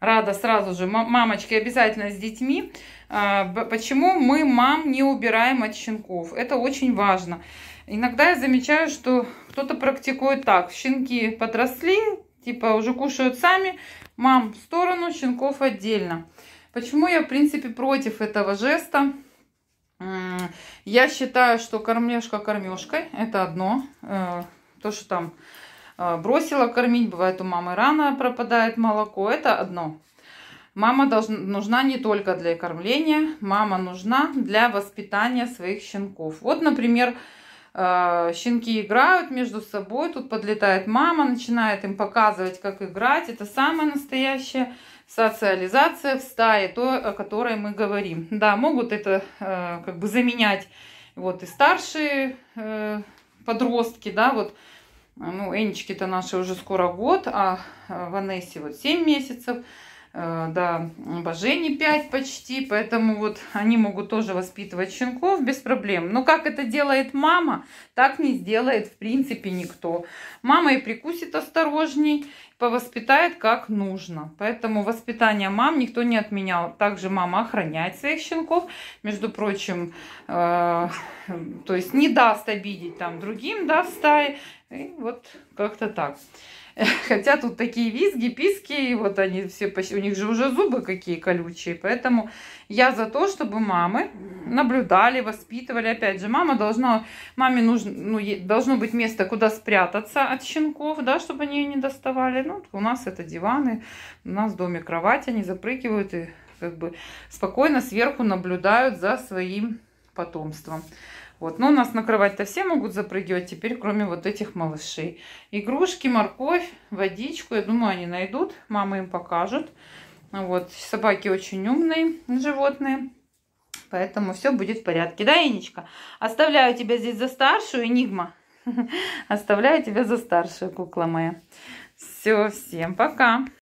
рада сразу же. Мамочки обязательно с детьми. А, почему мы мам не убираем от щенков? Это очень важно. Иногда я замечаю, что кто-то практикует так. Щенки подросли, типа уже кушают сами, мам в сторону, щенков отдельно. Почему я, в принципе, против этого жеста? Я считаю, что кормежка кормежкой это одно. Э, то, что там бросила кормить, бывает у мамы рано пропадает молоко, это одно. Мама должна, нужна не только для кормления, мама нужна для воспитания своих щенков. Вот, например, э, щенки играют между собой, тут подлетает мама, начинает им показывать, как играть. Это самое настоящее социализация в стае, то, о которой мы говорим. Да, могут это э, как бы заменять вот и старшие э, подростки, да, вот, ну, Энечки-то наши уже скоро год, а э, Ванессе вот 7 месяцев, да, Божене 5 почти, поэтому вот они могут тоже воспитывать щенков без проблем. Но как это делает мама, так не сделает в принципе никто. Мама и прикусит осторожней, повоспитает как нужно. Поэтому воспитание мам никто не отменял. Также мама охраняет своих щенков. Между прочим, э, то есть не даст обидеть там другим, да, в стае. И вот как-то так. Хотя тут такие визги, писки, и вот они все, у них же уже зубы какие колючие. Поэтому я за то, чтобы мамы наблюдали, воспитывали. Опять же, мама должна, маме нужно, ну, должно быть место, куда спрятаться от щенков, да, чтобы они ее не доставали. Ну, у нас это диваны, у нас в доме кровать, они запрыгивают и как бы спокойно сверху наблюдают за своим потомством. Вот. Но у нас на кровать-то все могут запрыгивать, теперь кроме вот этих малышей. Игрушки, морковь, водичку, я думаю, они найдут, мама им покажет. Вот. Собаки очень умные животные. Поэтому все будет в порядке. Да, Инечка? Оставляю тебя здесь за старшую, Энигма. Оставляю тебя за старшую, кукла моя. Все, всем пока.